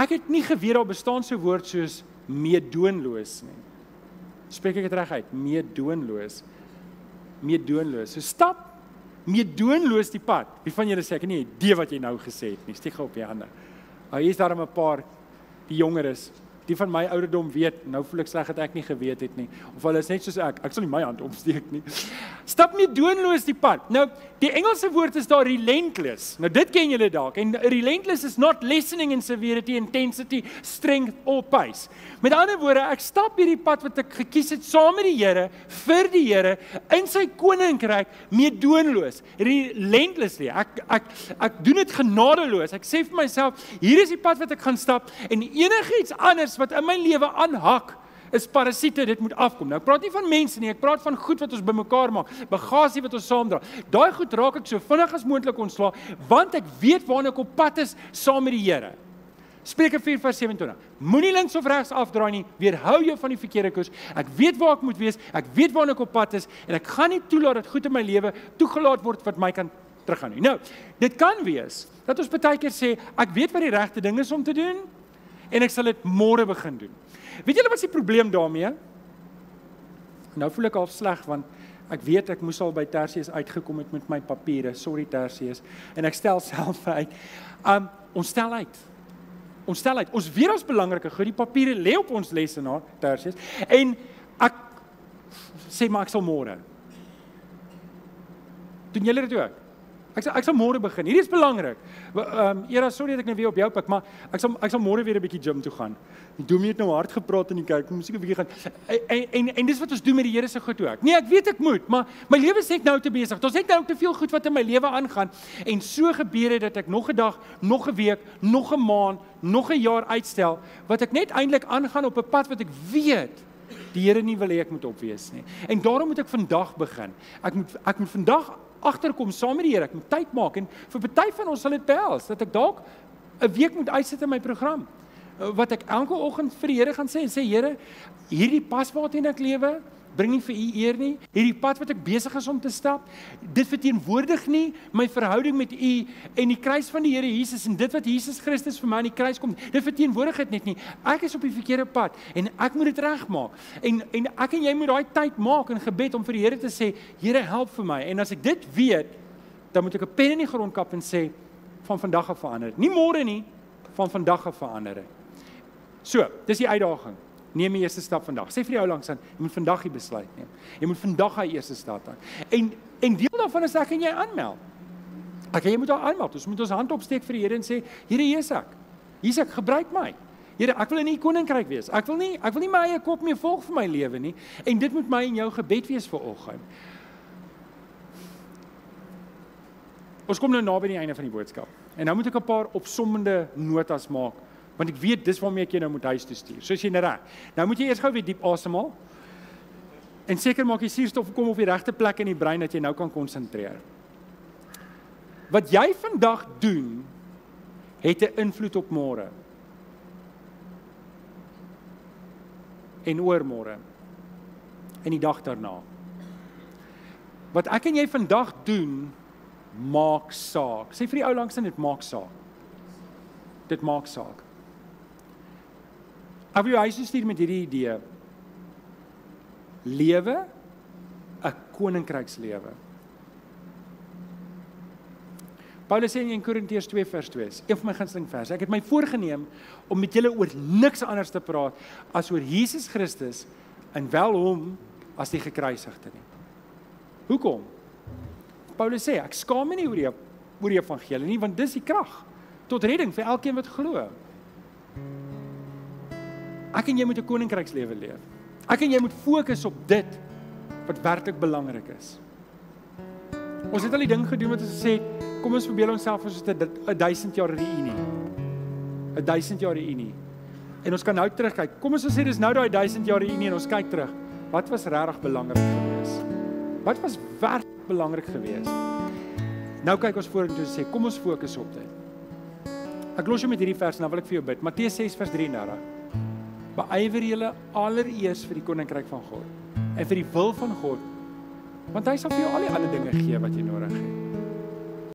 ek het nie geweet daar bestaan so 'n woord soos meedoenloos nie. Spreek ek dit reg uit? Meedoenloos. Meedoenloos. So stap meedoenloos die pad. Wie van julle sê ek het nie idee wat jy nou gesê het nie. Steek gou op die hande. Ag hier is daar 'n paar die jongeres die van my ouderdom weet, nou voel ek sleg dat ek nie geweet het nie of hulle is net soos ek. Ek sal nie my hand opsteek nie. Stap nie doonloos die pad. Nou, die Engelse woord is daar relentless. Nou dit ken julle dalk. En relentless is not lessening in severity, intensity, strength or pace. Met ander woorde, ek stap hierdie pad wat ek gekies het saam met die Here vir die Here in sy koninkryk meedoenloos. Relentlessly. Ek ek ek doen dit genadeloos. Ek sê vir myself, hier is die pad wat ek gaan stap en enigiets anders wat in my lewe aanhak is parasiete dit moet afkom. Nou ek praat nie van mense nie, ek praat van goed wat ons bymekaar maak, bagasie wat ons saamdra. Daai goed raak ek so vinnig as moontlik ontslaa want ek weet waarna ek op pad is saam met die Here. Spreuke 4:27. Moenie links of regs afdraai nie, weerhou jou van die verkeerde koers. Ek weet waar ek moet wees, ek weet waarna ek op pad is en ek gaan nie toelaat dat goed in my lewe toegelaat word wat my kan teruggaan nie. Nou, dit kan wees dat ons baie keer sê ek weet wat die regte ding is om te doen en ek sal dit môre begin doen. Weet julle wat is die probleem daarmee? Nou voel ek half sleg want ek weet ek moes al by Tersius uitgekom het met my papiere. Sorry Tersius. En ek stel self uit. Um ons stel uit. Ons stel uit. Ons weet ons belangrike goed. Die papiere lê op ons lesenaar Tersius en ek sê maar ek sal môre. Doen julle dit ook? Ek sal ek sal môre begin. Hierdie is belangrik. Ehm um, Era, sorry dat ek nou weer op jou pik, maar ek sal ek sal môre weer 'n bietjie gym toe gaan. Die dominee het nou hard gepraat in die kerk. Moet seker 'n bietjie gaan. En, en en dis wat ons doen met die Here se goed ook. Nee, ek weet ek moet, maar my lewe is net nou te besig. Daar's net nou te veel goed wat in my lewe aangaan en so gebeur dit dat ek nog 'n dag, nog 'n week, nog 'n maand, nog 'n jaar uitstel wat ek net eintlik aangaan op 'n pad wat ek weet die Here nie wil hê ek moet opwees nie. En daarom moet ek vandag begin. Ek moet ek moet vandag agterkom saam met die Here. Ek moet tyd maak en vir party van ons sal dit behels dat ek dalk 'n week moet uitsit in my program wat ek elke oggend vir die Here gaan sê en sê Here, hierdie pas waarteen ek lewe, bring nie vir u eer nie. Hierdie pad wat ek besig is om te stap, dit verteenwoordig nie my verhouding met u en die kruis van die Here Jesus en dit wat Jesus Christus vir my aan die kruis kom. Dit verteenwoordig dit net nie. Ek is op die verkeerde pad en ek moet dit regmaak. En en ek en jy moet daai tyd maak in gebed om vir die Here te sê, Here, help vir my. En as ek dit weet, dan moet ek 'n pen in die grond kap en sê van vandag af verander. Nie môre nie, van vandag af verander. So, dis die uitdaging. Neem die eerste stap vandag. Sê vir jou langs aan, jy moet vandag die besluit neem. Jy moet vandag hy eerste stap aan. En en deel daarvan is ek en jy aanmeld. Ek jy moet daar aanmeld. Ons moet ons hand opsteek vir die Here en sê, Here Jesus ek. Jesus ek gebruik my. Here, ek wil in u koninkryk wees. Ek wil nie ek wil nie my eie kop meer volg vir my lewe nie. En dit moet my en jou gebed wees vir oggend. Ons kom nou naby die einde van die boodskap. En nou moet ek 'n paar opsommende notas maak want ek weet dis waarmee ek jou nou moet huis toe stuur. So as jy net reg. Nou moet jy eers gou weer diep asemhaal. En seker maak die suurstof kom op die regte plek in die brein dat jy nou kan konsentreer. Wat jy vandag doen het 'n invloed op môre. En oor môre. En die dag daarna. Wat ek en jy vandag doen maak saak. Sê vir die ou langs in dit maak saak. Dit maak saak. Ek wil jou huis stuur met hierdie idee. Lewe 'n koninkrykslewe. Paulus sê in 1 Korintiërs 2 vers 2, een van my gunsteling verse. Ek het my voorgenem om met julle oor niks anders te praat as oor Jesus Christus en wel hom as die gekruisigde nie. Hoekom? Paulus sê ek skaam my nie oor die oor die evangelie nie want dis die krag tot redding vir elkeen wat glo. Ek en jy moet 'n koninkrykslewe leef. Ek en jy moet fokus op dit wat werklik belangrik is. Ons het al die ding gedoen wat ons gesê het, kom ons verbeel onsself ons het 'n 1000 jaar reunie. 'n 1000 jaar reunie. En ons kan nou terugkyk. Kom ons sê dis nou daai 1000 jaar reunie en ons kyk terug. Wat was regtig belangrik geweest? Wat was werklik belangrik geweest? Nou kyk ons vorentoe en sê kom ons fokus op dit. Ek los jou met hierdie vers en dan wil ek vir jou bid. Matteus 6 vers 33 beywer julle allereers vir die koninkryk van God en vir die wil van God want hy sal vir jou al die ander dinge gee wat jy nodig het